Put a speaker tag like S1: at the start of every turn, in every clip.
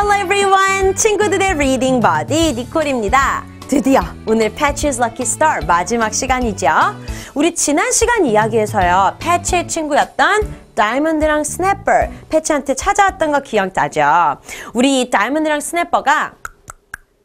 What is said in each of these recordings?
S1: Hello everyone! 친구들의 reading buddy 니콜입니다. 드디어 오늘 Patch's Lucky Star 마지막 시간이죠. 우리 지난 시간 이야기에서요. 패치의 친구였던 다이몬드랑 스냅퍼 패치한테 찾아왔던 거 기억나죠? 우리 다이몬드랑 스냅퍼가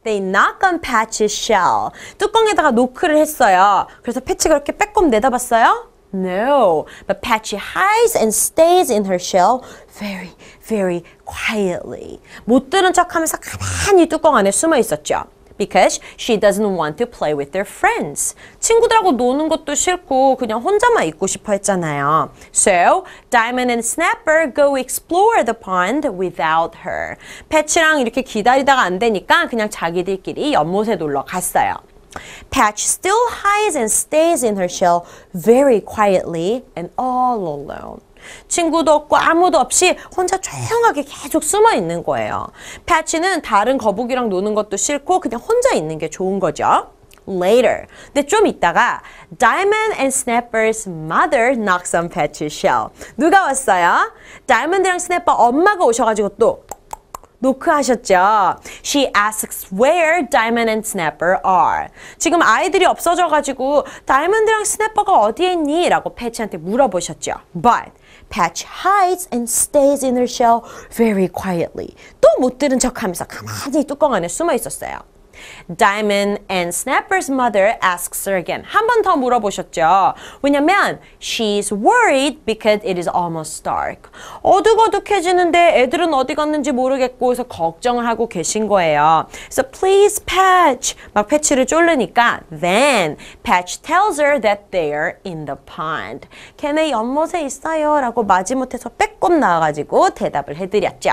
S1: They knock on Patch's shell. 뚜껑에다가 노크를 했어요. 그래서 패치가 이렇게 빼꼼 내다봤어요. No, but Patch hides and stays in her shell very, very quietly. 못 들은 척하면서 가만히 뚜껑 안에 숨어 있었죠. Because she doesn't want to play with their friends. 친구들하고 노는 것도 싫고 그냥 혼자만 있고 싶어 했잖아요. So, Diamond and Snapper go explore the pond without her. 패치랑 이렇게 기다리다가 안 되니까 그냥 자기들끼리 연못에 놀러 갔어요. Patch still hides and stays in her shell very quietly and all alone. 친구도 없고 아무도 없이 혼자 조용하게 계속 숨어 있는 거예요. 패치는 다른 거북이랑 노는 것도 싫고 그냥 혼자 있는 게 좋은 거죠. Later. 근데 좀 있다가 Diamond and Snapper's mother knocks on Patch's shell. 누가 왔어요? 다이먼드랑 스냅퍼 엄마가 오셔가지고 또 노크하셨죠. She asks where Diamond and Snapper are. 지금 아이들이 없어져가지고 다이먼드랑 스냅퍼가 어디에 있니? 라고 패치한테 물어보셨죠. But Patch hides and stays in her shell very quietly. 또 못 들은 척하면서 가만히 뚜껑 안에 숨어 있었어요. Diamond and Snapper's mother asks her again. 한 번 더 물어보셨죠. 왜냐면 she's worried because it is almost dark. 어둑어둑해지는데 애들은 어디 갔는지 모르겠고 해서 걱정을 하고 계신 거예요. So please Patch. 막 패치를 쫄르니까 then Patch tells her that they're in the pond. 걔네 연못에 있어요 라고 마지못해서 빼꼼 나와가지고 대답을 해드렸죠.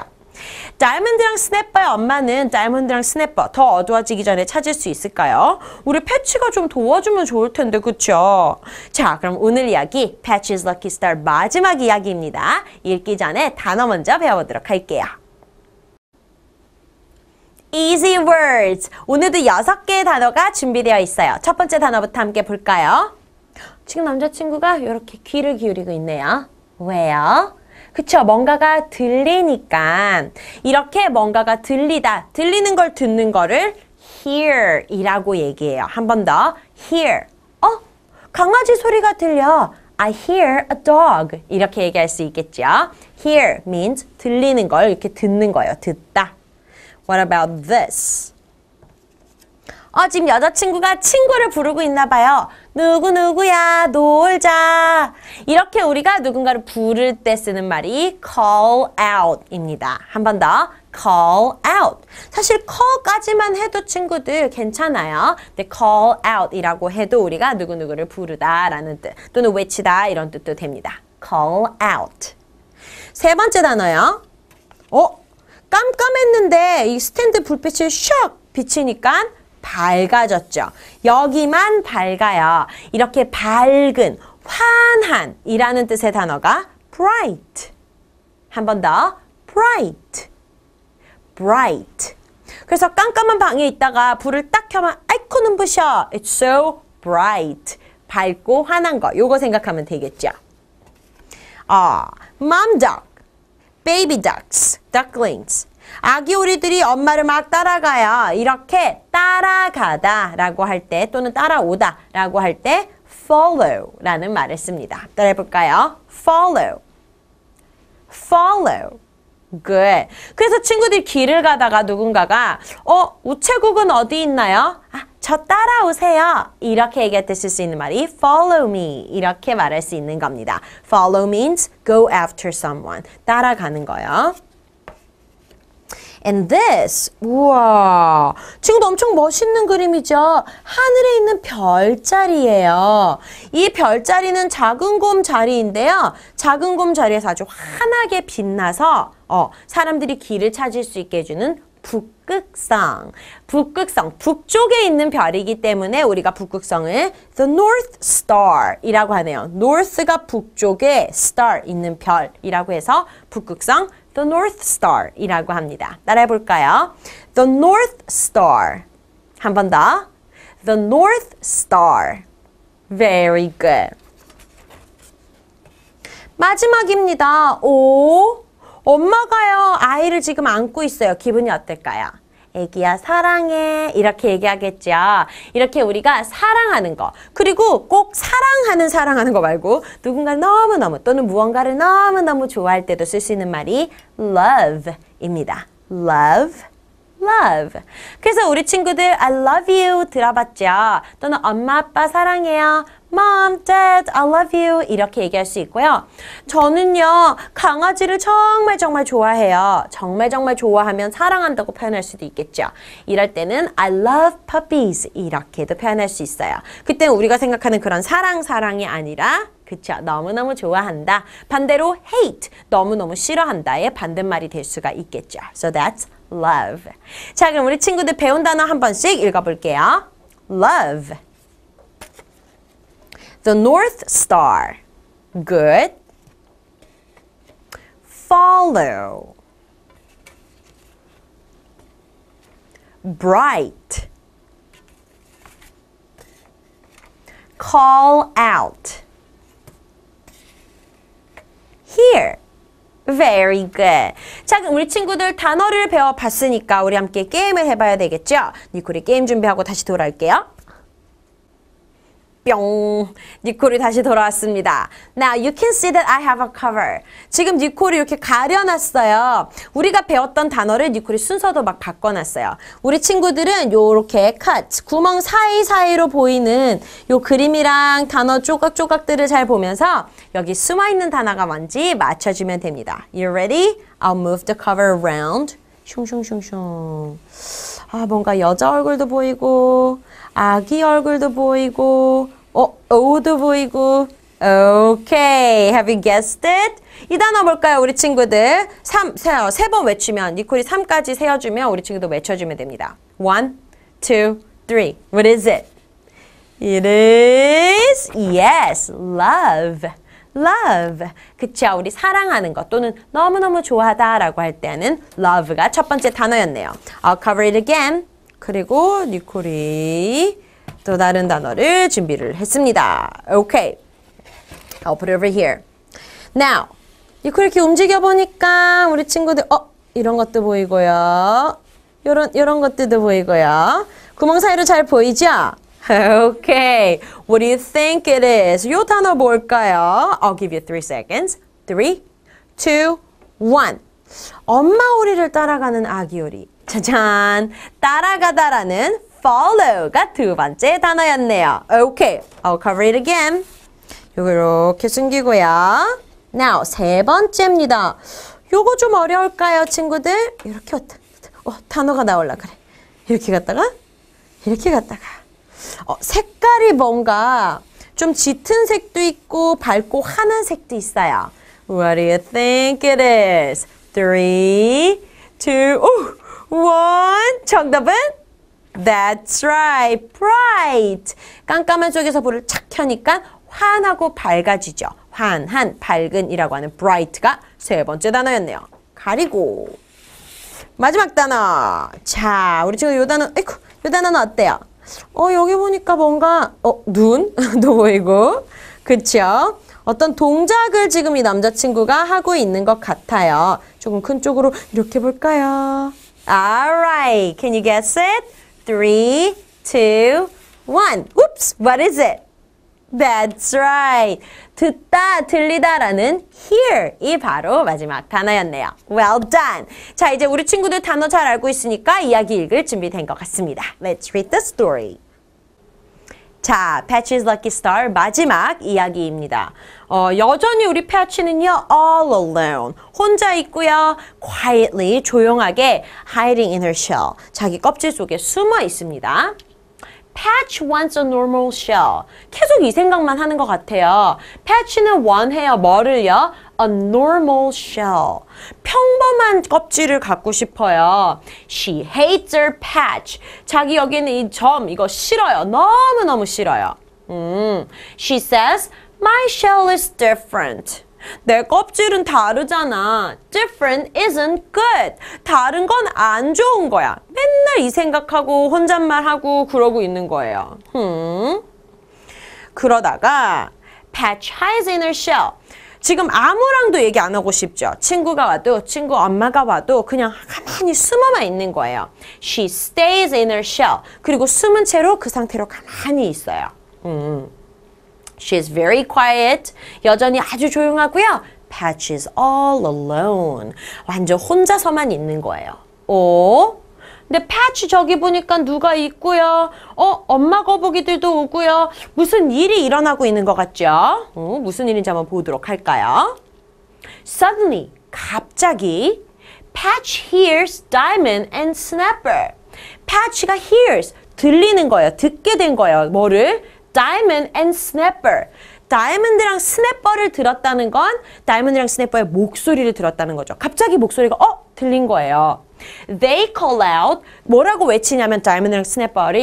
S1: 다이몬드랑 스냅퍼의 엄마는 다이몬드랑 스냅퍼 더 어두워지기 전에 찾을 수 있을까요? 우리 패치가 좀 도와주면 좋을 텐데 그쵸? 자 그럼 오늘 이야기 Patch's Lucky Star 마지막 이야기입니다. 읽기 전에 단어 먼저 배워보도록 할게요. Easy words. 오늘도 여섯 개의 단어가 준비되어 있어요. 첫 번째 단어부터 함께 볼까요? 지금 남자친구가 이렇게 귀를 기울이고 있네요. 왜요? 그쵸? 뭔가가 들리니까 이렇게 뭔가가 들리다, 들리는 걸 듣는 거를 hear 이라고 얘기해요. 한 번 더. hear. 어? 강아지 소리가 들려. I hear a dog. 이렇게 얘기할 수 있겠죠. hear means 들리는 걸 이렇게 듣는 거예요. 듣다. What about this? 어, 지금 여자친구가 친구를 부르고 있나 봐요. 누구누구야, 놀자. 이렇게 우리가 누군가를 부를 때 쓰는 말이 call out 입니다. 한 번 더. call out. 사실 call까지만 해도 친구들 괜찮아요. 근데 call out 이라고 해도 우리가 누구누구를 부르다 라는 뜻 또는 외치다 이런 뜻도 됩니다. call out. 세 번째 단어요. 어? 깜깜했는데 이 스탠드 불빛이 샥 비치니까 밝아졌죠. 여기만 밝아요. 이렇게 밝은, 환한 이라는 뜻의 단어가 bright. 한 번 더, bright. bright. 그래서 깜깜한 방에 있다가 불을 딱 켜면 아이코 눈부셔. It's so bright. 밝고 환한 거. 요거 생각하면 되겠죠. 아, mom duck, baby ducks, ducklings. 아기 오리들이 엄마를 막 따라가요. 이렇게 따라가다 라고 할 때 또는 따라오다 라고 할 때 follow 라는 말을 씁니다. 따라해볼까요? follow. follow. good. 그래서 친구들이 길을 가다가 누군가가 어 우체국은 어디 있나요? 아, 저 따라오세요. 이렇게 쓸수 있는 말이 follow me 이렇게 말할 수 있는 겁니다. follow means go after someone. 따라가는 거요. And this, 우와, 지금도 엄청 멋있는 그림이죠. 하늘에 있는 별자리예요. 이 별자리는 작은 곰 자리인데요. 작은 곰 자리에서 아주 환하게 빛나서 어, 사람들이 길을 찾을 수 있게 해주는 북극성. 북극성, 북쪽에 있는 별이기 때문에 우리가 북극성을 The North Star 이라고 하네요. North가 북쪽에 star 있는 별이라고 해서 북극성 The North Star 이라고 합니다. 따라해 볼까요? The North Star. 한 번 더. The North Star. Very good. 마지막입니다. 오. 엄마가요, 아이를 지금 안고 있어요. 기분이 어떨까요? 애기야 사랑해 이렇게 얘기하겠죠. 이렇게 우리가 사랑하는 거 그리고 꼭 사랑하는 사랑하는 거 말고 누군가 너무너무 또는 무언가를 너무너무 좋아할 때도 쓸 수 있는 말이 love입니다. love love. 그래서 우리 친구들 I love you 들어봤죠? 또는 엄마 아빠 사랑해요. Mom, Dad, I love you 이렇게 얘기할 수 있고요. 저는요 강아지를 정말 정말 좋아해요. 정말 정말 좋아하면 사랑한다고 표현할 수도 있겠죠. 이럴 때는 I love puppies 이렇게도 표현할 수 있어요. 그때 우리가 생각하는 그런 사랑 사랑이 아니라 그쵸. 너무너무 좋아한다. 반대로 hate, 너무너무 싫어한다의 반대말이 될 수가 있겠죠. So that's love. 자, 그럼 우리 친구들 배운 단어 한 번씩 읽어볼게요. love. The North Star. Good. Follow. Bright. Call out. Here. Very good. 자, 그럼 우리 친구들 단어를 배워봤으니까 우리 함께 게임을 해봐야 되겠죠? 니콜이 게임 준비하고 다시 돌아올게요. 뿅! 니콜이 다시 돌아왔습니다. Now you can see that I have a cover. 지금 니콜이 이렇게 가려놨어요. 우리가 배웠던 단어를 니콜이 순서도 막 바꿔놨어요. 우리 친구들은 요렇게 cut, 구멍 사이사이로 보이는 요 그림이랑 단어 조각조각들을 잘 보면서 여기 숨어있는 단어가 뭔지 맞춰주면 됩니다. You ready? I'll move the cover around. 슝슝슝슝. 아, 뭔가 여자 얼굴도 보이고, 아기 얼굴도 보이고, 어, 오도 보이고. 오케이. Have you guessed it? 이 단어 볼까요, 우리 친구들? 3, 세번 외치면, 니콜이 3까지 세어주면 우리 친구도 외쳐주면 됩니다. 1, 2, 3. What is it? It is, yes, love. love. 그쵸? 우리 사랑하는 것 또는 너무너무 좋아하다 라고 할 때는 love가 첫 번째 단어였네요. I'll cover it again. 그리고 니콜이 또 다른 단어를 준비를 했습니다. Okay. I'll put it over here. Now, 니콜 이렇게 움직여 보니까 우리 친구들 어 이런 것도 보이고요. 요런 요런 것들도 보이고요. 구멍 사이로 잘 보이죠? Okay. What do you think it is? 요 단어 뭘까요? I'll give you three seconds. Three, two, one. 엄마 오리를 따라가는 아기 오리. 짜잔. 따라가다라는 follow가 두 번째 단어였네요. Okay. I'll cover it again. 이렇게 숨기고요. Now, 세 번째입니다. 요거 좀 어려울까요, 친구들? 이렇게 왔다. 어, 단어가 나올라 그래. 이렇게 갔다가 이렇게 갔다가 어, 색깔이 뭔가 좀 짙은 색도 있고 밝고 환한 색도 있어요. What do you think it is? Three, two, oh, one. 정답은? That's right, bright. 깜깜한 속에서 불을 착 켜니까 환하고 밝아지죠. 환한, 밝은이라고 하는 bright가 세 번째 단어였네요. 가리고. 마지막 단어. 자, 우리 지금 요 단어, 에이쿠, 요 단어는 어때요? 어, 여기 보니까 뭔가, 어, 눈도 보이고. 그쵸? 어떤 동작을 지금 이 남자친구가 하고 있는 것 같아요. 조금 큰 쪽으로 이렇게 볼까요? Alright. Can you guess it? Three, two, one. Oops. What is it? That's right. 듣다, 들리다라는 hear 이 바로 마지막 단어였네요. Well done. 자, 이제 우리 친구들 단어 잘 알고 있으니까 이야기 읽을 준비된 것 같습니다. Let's read the story. 자, Patch's Lucky Star 마지막 이야기입니다. 어, 여전히 우리 패치는요, all alone. 혼자 있고요, quietly, 조용하게 hiding in her shell. 자기 껍질 속에 숨어 있습니다. Patch wants a normal shell. 계속 이 생각만 하는 것 같아요. Patch는 원해요. 뭐를요? A normal shell. 평범한 껍질을 갖고 싶어요. She hates her patch. 자기 여기는 이 점, 이거 싫어요. 너무너무 싫어요. 음, she says, my shell is different. 내 껍질은 다르잖아. Different isn't good. 다른 건 안 좋은 거야. 맨날 이 생각하고 혼잣말하고 그러고 있는 거예요. 음. 그러다가 Patch hides in her shell. 지금 아무랑도 얘기 안 하고 싶죠. 친구가 와도 친구 엄마가 와도 그냥 가만히 숨어만 있는 거예요. She stays in her shell. 그리고 숨은 채로 그 상태로 가만히 있어요. 음. She's very quiet. 여전히 아주 조용하고요. Patch is all alone. 완전 혼자서만 있는 거예요. 오. 근데 패치 저기 보니까 누가 있고요. 어, 엄마 거북이들도 오고요. 무슨 일이 일어나고 있는 것 같죠? 어, 무슨 일인지 한번 보도록 할까요? Suddenly, 갑자기 Patch hears Diamond and Snapper. Patch가 hears, 들리는 거예요. 듣게 된 거예요. 뭐를? Diamond and Snapper. 다이몬드랑 스냅버를 들었다는 건 다이몬드랑 스냅버의 목소리를 들었다는 거죠. 갑자기 목소리가 어? 들린 거예요. They call out 뭐라고 외치냐면 다이몬드랑 스냅퍼가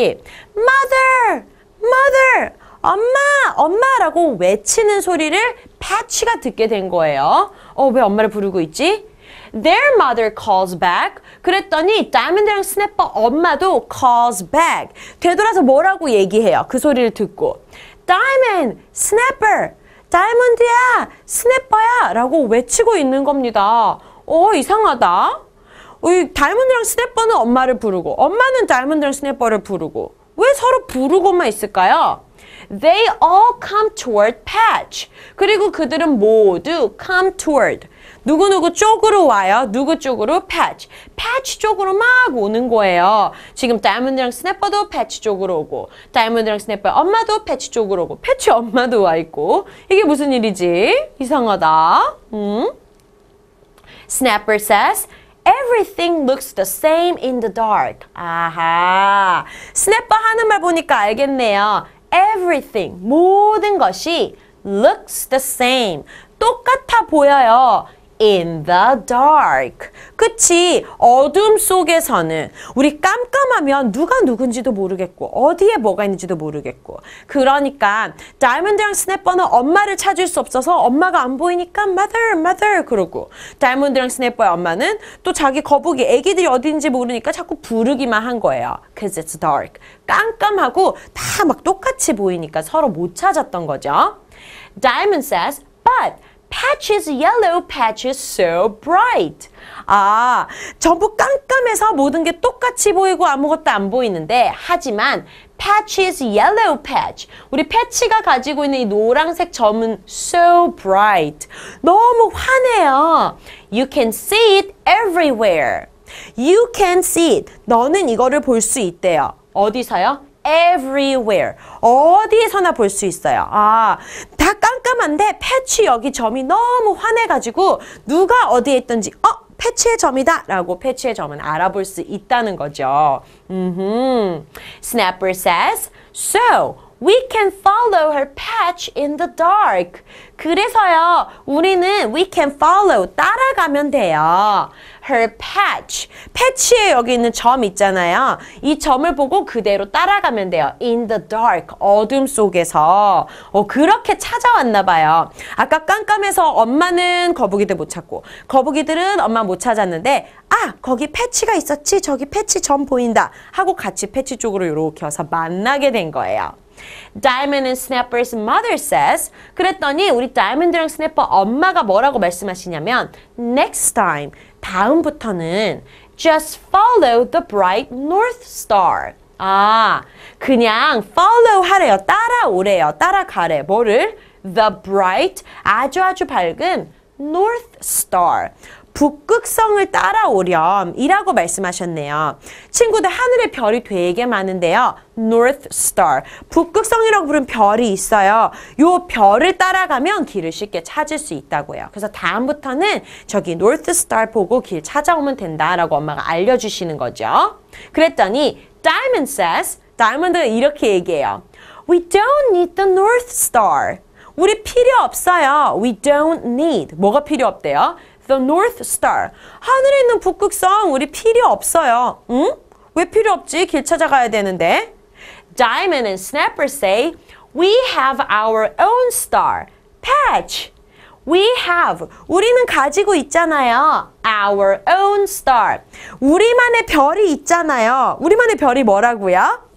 S1: Mother! Mother! 엄마! 엄마라고 외치는 소리를 패치가 듣게 된 거예요. 어, 왜 엄마를 부르고 있지? Their mother calls back. 그랬더니 다이몬드랑 스냅퍼 엄마도 calls back. 되돌아서 뭐라고 얘기해요? 그 소리를 듣고. Diamond, Snapper, 다이몬드야, 스냅퍼야 라고 외치고 있는 겁니다. 어, 이상하다. 이 다이몬드랑 스냅퍼는 엄마를 부르고 엄마는 다이몬드랑 스냅퍼를 부르고 왜 서로 부르고만 있을까요? They all come toward Patch. 그리고 그들은 모두 come toward. 누구누구 쪽으로 와요. 누구 쪽으로? Patch. Patch 쪽으로 막 오는 거예요. 지금 다이몬드랑 스냅퍼도 Patch 쪽으로 오고 다이몬드랑 스냅퍼 엄마도 Patch 쪽으로 오고 패치 엄마도 와 있고 이게 무슨 일이지? 이상하다. 음? Snapper says Everything looks the same in the dark. 아하. 스냅퍼 하는 말 보니까 알겠네요. Everything, 모든 것이 looks the same. 똑같아 보여요. In the dark. 그치? 어둠 속에서는 우리 깜깜하면 누가 누군지도 모르겠고 어디에 뭐가 있는지도 모르겠고 그러니까 다이몬드랑 스냅퍼는 엄마를 찾을 수 없어서 엄마가 안 보이니까 mother, mother 그러고 다이몬드랑 스냅퍼의 엄마는 또 자기 거북이 애기들이 있는지 모르니까 자꾸 부르기만 한 거예요. Cause it's dark. 깜깜하고 다 막 똑같이 보이니까 서로 못 찾았던 거죠. Diamond says, but Patches yellow, patches so bright. 아, 전부 깜깜해서 모든 게 똑같이 보이고 아무것도 안 보이는데 하지만 patches yellow patch. 우리 패치가 가지고 있는 이 노란색 점은 so bright. 너무 환해요. You can see it everywhere. You can see it. 너는 이거를 볼 수 있대요. 어디서요? everywhere. 어디에서나 볼 수 있어요. 아, 다 깜깜한데 패치 여기 점이 너무 환해가지고 누가 어디에 있던지 어? 패치의 점이다 라고 패치의 점은 알아볼 수 있다는 거죠. 음흠. Snapper says, so we can follow her patch in the dark. 그래서요, 우리는 we can follow, 따라가면 돼요. her patch. 패치에 여기 있는 점 있잖아요. 이 점을 보고 그대로 따라가면 돼요. in the dark. 어둠 속에서. 어, 그렇게 찾아왔나 봐요. 아까 깜깜해서 엄마는 거북이들 못 찾고 거북이들은 엄마 못 찾았는데 아, 거기 패치가 있었지. 저기 패치 점 보인다. 하고 같이 패치 쪽으로 이렇게 와서 만나게 된 거예요. Diamond and Snapper's mother says 그랬더니 우리 다이몬드랑 스냅퍼 엄마가 뭐라고 말씀하시냐면 next time 다음부터는 just follow the bright north star 아 그냥 follow 하래요 따라오래요 따라가래 뭐를 the bright 아주 아주 밝은 north star 북극성을 따라오렴 이라고 말씀하셨네요. 친구들 하늘에 별이 되게 많은데요. North Star, 북극성이라고 부른 별이 있어요. 요 별을 따라가면 길을 쉽게 찾을 수 있다고요. 그래서 다음부터는 저기 North Star 보고 길 찾아오면 된다라고 엄마가 알려주시는 거죠. 그랬더니 Diamond says, Diamond가 이렇게 얘기해요. We don't need the North Star. 우리 필요 없어요. We don't need. 뭐가 필요 없대요? The North Star. 하늘에 있는 북극성 우리 필요 없어요. 응? 왜 필요 없지? 길 찾아가야 되는데. Diamond and Snapper say, We have our own star. Patch. We have. 우리는 가지고 있잖아요. Our own star. 우리만의 별이 있잖아요. 우리만의 별이 뭐라고요?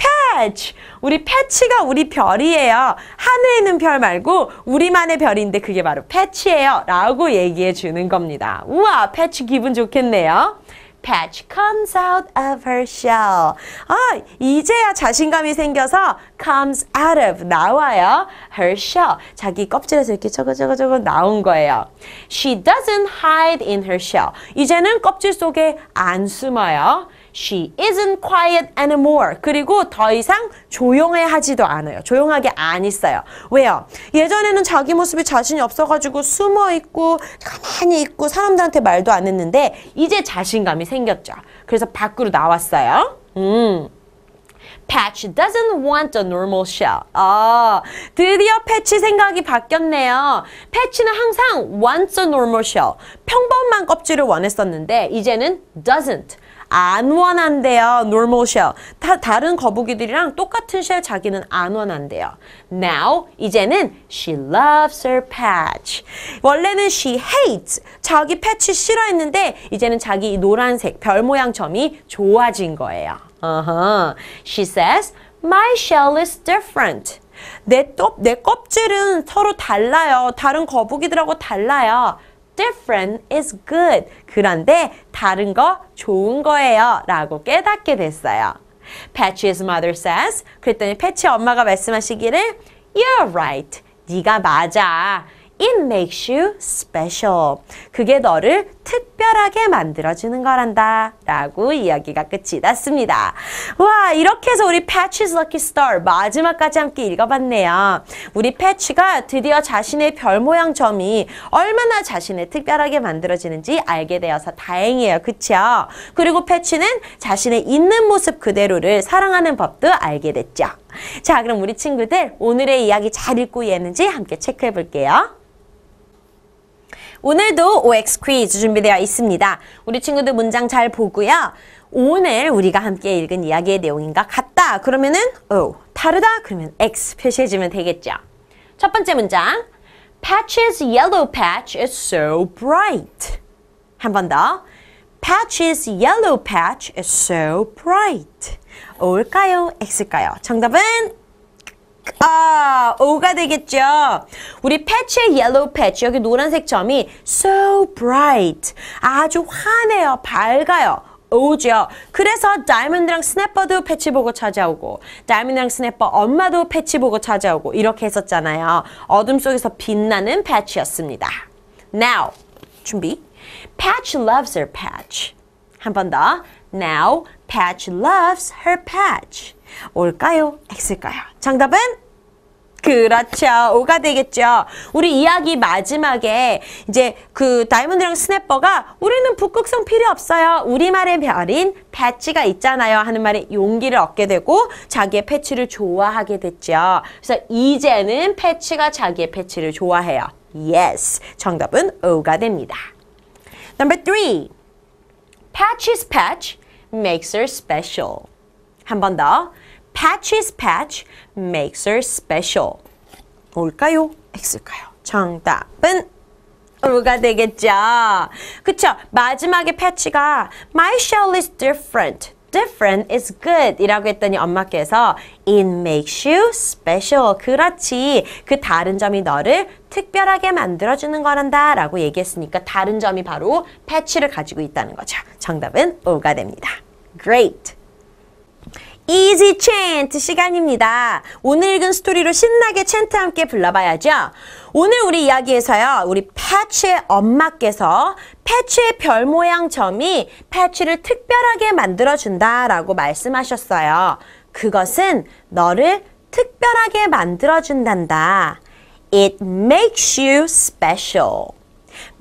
S1: Patch. 우리 패치가 우리 별이에요. 하늘에 있는 별 말고 우리만의 별인데 그게 바로 패치예요. 라고 얘기해 주는 겁니다. 우와, 패치 기분 좋겠네요. Patch comes out of her shell. 아, 이제야 자신감이 생겨서 comes out of 나와요. her shell. 자기 껍질에서 이렇게 저거 저거 저거 나온 거예요. She doesn't hide in her shell. 이제는 껍질 속에 안 숨어요. She isn't quiet anymore. 그리고 더 이상 조용해 하지도 않아요. 조용하게 안 있어요. 왜요? 예전에는 자기 모습이 자신이 없어가지고 숨어 있고 가만히 있고 사람들한테 말도 안 했는데 이제 자신감이 생겼죠. 그래서 밖으로 나왔어요. 음. Patch doesn't want a normal shell. 아, 드디어 패치 생각이 바뀌었네요. 패치는 항상 wants a normal shell. 평범한 껍질을 원했었는데 이제는 doesn't. 안 원한대요. normal shell. 다 다른 거북이들이랑 똑같은 쉘 자기는 안 원한대요. Now 이제는 she loves her patch. 원래는 she hates 자기 패치 싫어했는데 이제는 자기 노란색 별 모양 점이 좋아진 거예요. Uh-huh. She says, my shell is different. 내, 껍, 내 껍질은 서로 달라요. 다른 거북이들하고 달라요. Different is good. 그런데 다른 거 좋은 거예요. 라고 깨닫게 됐어요. Patch's mother says, 그랬더니 패치 엄마가 말씀하시기를 You're right. 네가 맞아. It makes you special. 그게 너를 특별하게 만들어주는 거란다. 라고 이야기가 끝이 났습니다. 와, 이렇게 해서 우리 Patch's Lucky Star 마지막까지 함께 읽어봤네요. 우리 패치가 드디어 자신의 별 모양 점이 얼마나 자신을 특별하게 만들어지는지 알게 되어서 다행이에요. 그쵸? 그리고 패치는 자신의 있는 모습 그대로를 사랑하는 법도 알게 됐죠. 자, 그럼 우리 친구들 오늘의 이야기 잘 읽고 이해했는지 함께 체크해 볼게요. 오늘도 OX 퀴즈 준비되어 있습니다. 우리 친구들 문장 잘 보고요. 오늘 우리가 함께 읽은 이야기의 내용인가 같다. 그러면은 O, 다르다. 그러면 X 표시해주면 되겠죠. 첫 번째 문장. Patch's yellow patch is so bright. 한 번 더. Patch's yellow patch is so bright. O일까요? X일까요? 정답은 아, O가 되겠죠. 우리 패치의 yellow patch, 여기 노란색 점이 so bright. 아주 환해요. 밝아요. 오죠. 그래서 다이몬드랑 스냅퍼도 패치 보고 찾아오고 다이몬드랑 스냅퍼 엄마도 패치 보고 찾아오고 이렇게 했었잖아요. 어둠 속에서 빛나는 패치였습니다. Now, 준비. Patch loves her patch. 한 번 더. Now, Patch loves her patch. O일까요? X일까요? 정답은? 그렇죠. O가 되겠죠. 우리 이야기 마지막에 이제 그 다이몬드랑 스냅퍼가 우리는 북극성 필요 없어요. 우리말의 별인 패치가 있잖아요. 하는 말에 용기를 얻게 되고 자기의 패치를 좋아하게 됐죠. 그래서 이제는 패치가 자기의 패치를 좋아해요. Yes. 정답은 O가 됩니다. Number three. Patch's patch makes her special. 한 번 더. Patch's patch makes her special. 뭘까요? X일까요? 정답은 O가 되겠죠. 그쵸? 마지막에 패치가 My shell is different. Different is good 이라고 했더니 엄마께서 it makes you special. 그렇지. 그 다른 점이 너를 특별하게 만들어주는 거란다 라고 얘기했으니까 다른 점이 바로 패치를 가지고 있다는 거죠. 정답은 O가 됩니다. Great. Easy chant 시간입니다. 오늘 읽은 스토리로 신나게 챈트 함께 불러봐야죠. 오늘 우리 이야기에서요. 우리 패치의 엄마께서 패치의 별 모양 점이 패치를 특별하게 만들어준다라고 말씀하셨어요. 그것은 너를 특별하게 만들어준단다. It makes you special.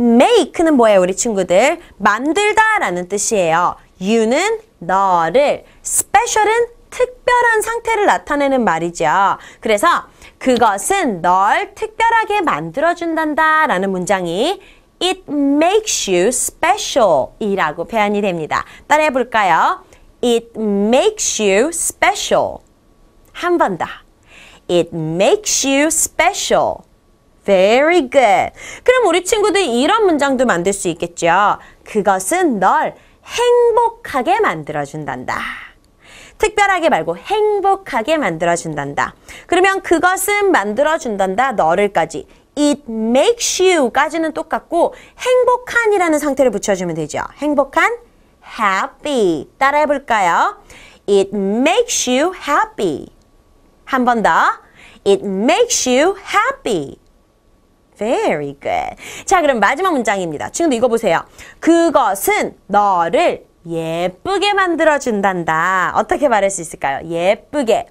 S1: make는 뭐예요, 우리 친구들? 만들다 라는 뜻이에요. you는 너를, special은 특별한 상태를 나타내는 말이죠. 그래서 그것은 널 특별하게 만들어준단다 라는 문장이 It makes you special 이라고 표현이 됩니다. 따라해 볼까요? It makes you special. 한 번 더. It makes you special. Very good. 그럼 우리 친구들이 이런 문장도 만들 수 있겠죠. 그것은 널 행복하게 만들어준단다. 특별하게 말고 행복하게 만들어준단다. 그러면 그것은 만들어준단다. 너를까지. It makes you까지는 똑같고 행복한이라는 상태를 붙여주면 되죠. 행복한 happy. 따라해볼까요? It makes you happy. 한 번 더. It makes you happy. Very good. 자, 그럼 마지막 문장입니다. 친구들 이거 보세요. 그것은 너를 예쁘게 만들어준단다. 어떻게 말할 수 있을까요? 예쁘게.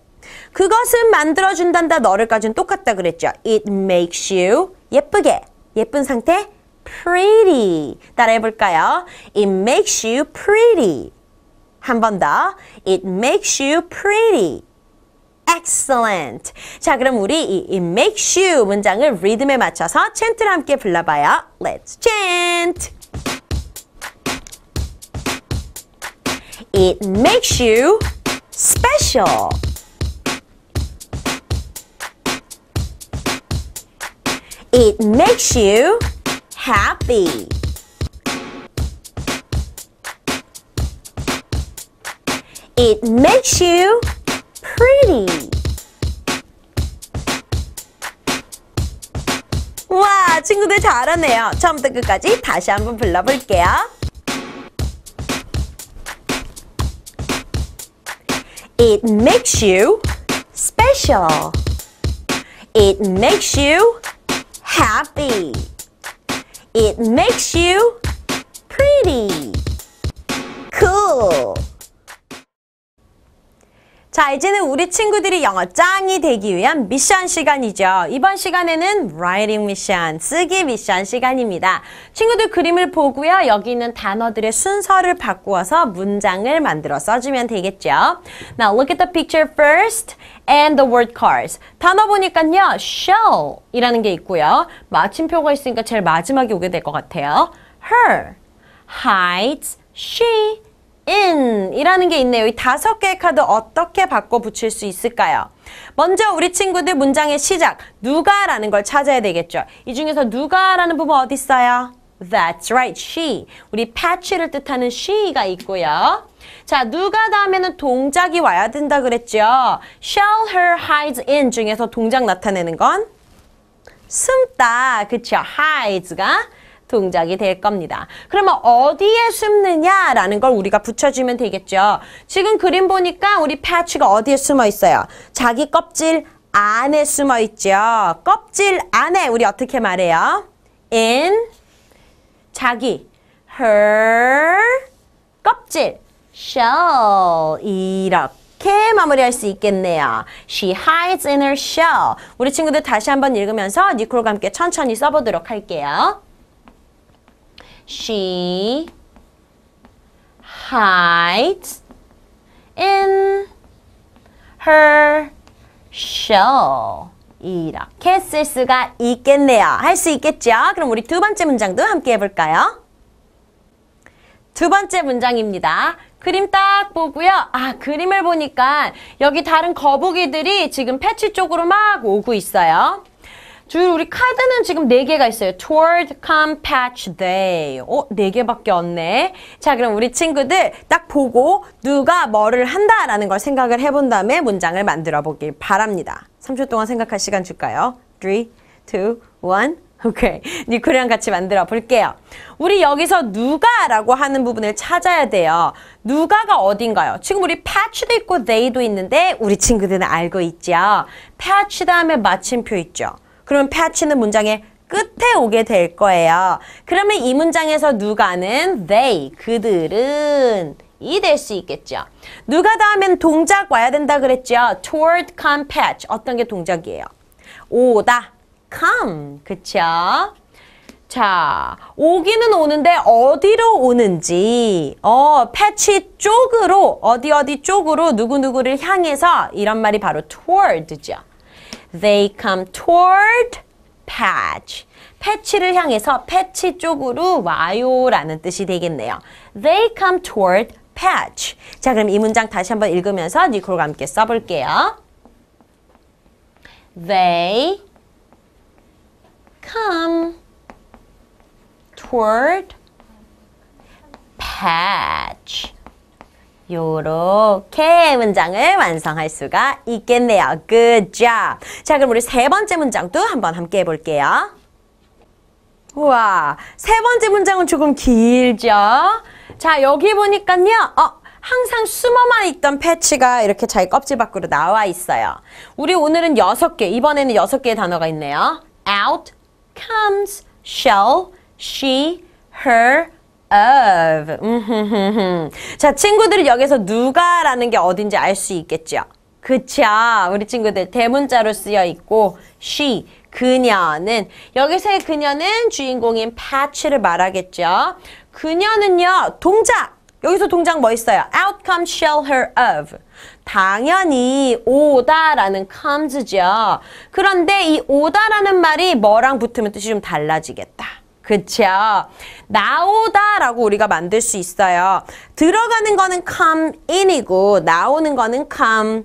S1: 그것은 만들어준단다. 너를까지는 똑같다 그랬죠. It makes you 예쁘게. 예쁜 상태 pretty. 따라해볼까요? It makes you pretty. 한 번 더. It makes you pretty. Excellent. 자, 그럼 우리 이 It makes you 문장을 리듬에 맞춰서 chan트를 함께 불러봐요. Let's chant. It makes you special. It makes you happy. It makes you pretty. 와, 친구들 잘하네요. 처음부터 끝까지 다시 한번 불러볼게요. It makes you special. It makes you happy. It makes you pretty. Cool. 자, 이제는 우리 친구들이 영어 짱이 되기 위한 미션 시간이죠. 이번 시간에는 writing 미션, 쓰기 미션 시간입니다. 친구들 그림을 보고요. 여기 있는 단어들의 순서를 바꾸어서 문장을 만들어 써주면 되겠죠. Now look at the picture first and the word cars. 단어 보니까요. shell 이라는 게 있고요. 마침표가 있으니까 제일 마지막에 오게 될 것 같아요. her, hides, she, in 이라는 게 있네요. 이 다섯 개의 카드 어떻게 바꿔 붙일 수 있을까요? 먼저 우리 친구들 문장의 시작 누가 라는 걸 찾아야 되겠죠. 이 중에서 누가 라는 부분 어디 있어요? That's right, she. 우리 patch를 뜻하는 she가 있고요. 자, 누가 다음에는 동작이 와야 된다 그랬죠. shall, her, hides, in 중에서 동작 나타내는 건 숨다, 그쵸? hides가 동작이 될 겁니다. 그러면 어디에 숨느냐라는 걸 우리가 붙여주면 되겠죠. 지금 그림 보니까 우리 패치가 어디에 숨어 있어요? 자기 껍질 안에 숨어 있죠. 껍질 안에 우리 어떻게 말해요? in 자기 her 껍질 shell 이렇게 마무리할 수 있겠네요. She hides in her shell. 우리 친구들 다시 한번 읽으면서 니콜과 함께 천천히 써보도록 할게요. She hides in her shell. 이렇게 쓸 수가 있겠네요. 할 수 있겠죠? 그럼 우리 두 번째 문장도 함께 해볼까요? 두 번째 문장입니다. 그림 딱 보고요. 아, 그림을 보니까 여기 다른 거북이들이 지금 패치 쪽으로 막 오고 있어요. 주 우리 카드는 지금 4개가 있어요. Toward, come, patch, they. 어, 4개밖에 없네. 자, 그럼 우리 친구들 딱 보고 누가 뭐를 한다라는 걸 생각을 해본 다음에 문장을 만들어 보길 바랍니다. 3초 동안 생각할 시간 줄까요? 3, 2, 1. 오케이. 니코리랑 같이 만들어 볼게요. 우리 여기서 누가라고 하는 부분을 찾아야 돼요. 누가가 어딘가요? 지금 우리 patch도 있고 they도 있는데 우리 친구들은 알고 있죠. patch 다음에 마침표 있죠. 그러면 patch는 문장의 끝에 오게 될 거예요. 그러면 이 문장에서 누가는 they, 그들은 이 될 수 있겠죠. 누가 다음엔 동작 와야 된다 그랬죠. toward, come, patch. 어떤 게 동작이에요? 오다, come. 그쵸? 자, 오기는 오는데 어디로 오는지, 어, 패치 쪽으로, 어디 어디 쪽으로 누구누구를 향해서 이런 말이 바로 toward죠. They come toward patch. 패치를 향해서 패치 쪽으로 와요라는 뜻이 되겠네요. They come toward patch. 자, 그럼 이 문장 다시 한번 읽으면서 니콜과 함께 써볼게요. They come toward patch. 요렇게 문장을 완성할 수가 있겠네요. Good job. 자, 그럼 우리 세 번째 문장도 한번 함께 해볼게요. 우와, 세 번째 문장은 조금 길죠? 자, 여기 보니까요, 어, 항상 숨어만 있던 패치가 이렇게 자기 껍질 밖으로 나와 있어요. 우리 오늘은 여섯 개, 이번에는 여섯 개의 단어가 있네요. out, comes, shall, she, her, of. 자, 친구들이 여기서 누가라는 게 어딘지 알 수 있겠죠? 그쵸. 우리 친구들 대문자로 쓰여 있고 she, 그녀는 여기서의 그녀는 주인공인 patch를 말하겠죠. 그녀는요, 동작. 여기서 동작 뭐 있어요? outcome shall her of. 당연히 오다라는 comes죠. 그런데 이 오다라는 말이 뭐랑 붙으면 뜻이 좀 달라지겠다. 그쵸? 나오다 라고 우리가 만들 수 있어요. 들어가는 거는 come in이고 나오는 거는 come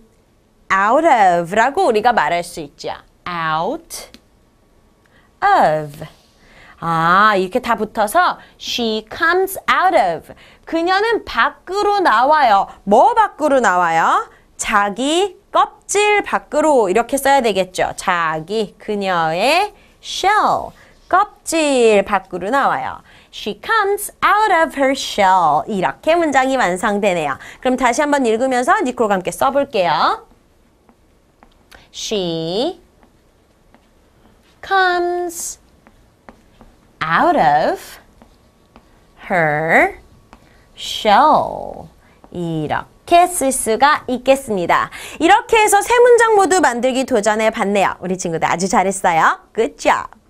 S1: out of라고 우리가 말할 수 있죠. out of. 아, 이렇게 다 붙어서 she comes out of. 그녀는 밖으로 나와요. 뭐 밖으로 나와요? 자기 껍질 밖으로 이렇게 써야 되겠죠. 자기, 그녀의 shell. 껍질 밖으로 나와요. She comes out of her shell. 이렇게 문장이 완성되네요. 그럼 다시 한번 읽으면서 니콜과 함께 써볼게요. She comes out of her shell. 이렇게 쓸 수가 있겠습니다. 이렇게 해서 세 문장 모두 만들기 도전해 봤네요. 우리 친구들 아주 잘했어요. Good job.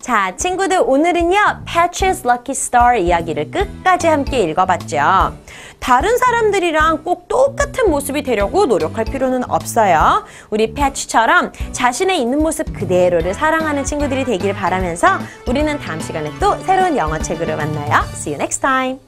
S1: 자, 친구들 오늘은요. Patches Lucky Star 이야기를 끝까지 함께 읽어봤죠. 다른 사람들이랑 꼭 똑같은 모습이 되려고 노력할 필요는 없어요. 우리 패치처럼 자신의 있는 모습 그대로를 사랑하는 친구들이 되길 바라면서 우리는 다음 시간에 또 새로운 영어 책으로 만나요. See you next time.